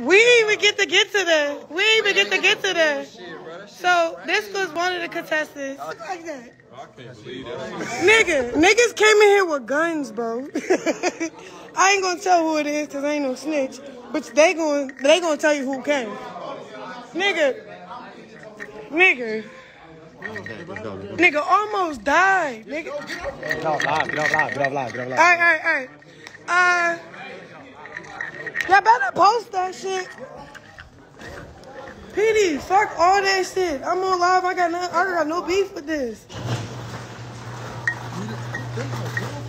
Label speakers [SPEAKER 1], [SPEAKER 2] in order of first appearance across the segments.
[SPEAKER 1] We didn't even get to get to the. We didn't even get to get to the. So this was one of the contestants. Like that. Nigga, niggas came in here with guns, bro. I ain't gonna tell who it is because I ain't no snitch. But they going they gonna tell you who came. Nigga. Nigga. Nigga almost died. Nigga.
[SPEAKER 2] Get off live, get off live, get off live, get off live.
[SPEAKER 1] Alright, alright, alright. Uh Y'all better post that shit. PD, fuck all that shit. I'm on live. I got no, I got no beef with this.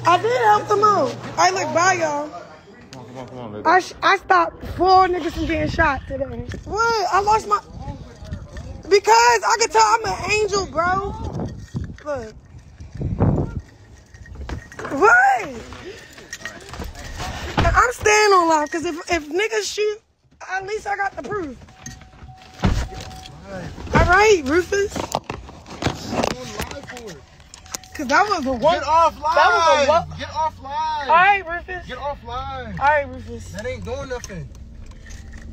[SPEAKER 1] I did help them out. I look bye y'all.
[SPEAKER 2] Come on, come on.
[SPEAKER 1] I I stopped four niggas from getting shot today. What? I lost my because I could tell I'm an angel, bro. Look. What? I'm on live because if if niggas shoot, at least I got the proof. All right, Rufus. Cause that was a one.
[SPEAKER 3] Get off live.
[SPEAKER 1] That was a what?
[SPEAKER 3] Get off live.
[SPEAKER 1] All right, Rufus.
[SPEAKER 3] Get off live.
[SPEAKER 1] All right, Rufus.
[SPEAKER 3] That ain't doing nothing.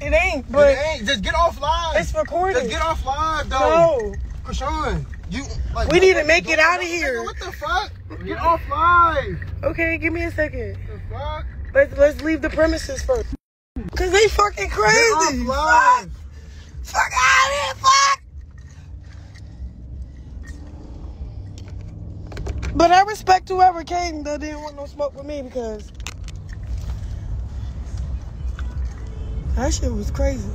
[SPEAKER 1] It ain't, but
[SPEAKER 3] it ain't. Just get off live.
[SPEAKER 1] it's recorded.
[SPEAKER 3] Just get off live, though.
[SPEAKER 1] No.
[SPEAKER 3] Chrisean, you. Like,
[SPEAKER 1] We need to make it outta
[SPEAKER 3] nigga,
[SPEAKER 1] here.
[SPEAKER 3] What the fuck? Get off live.
[SPEAKER 1] Okay, give me a second.
[SPEAKER 3] The fuck?
[SPEAKER 1] Let's let's leave the premises first. Cause they fucking crazy. Fuck, fuck out of here, fuck. But I respect whoever came that didn't want no smoke with me because that shit was crazy.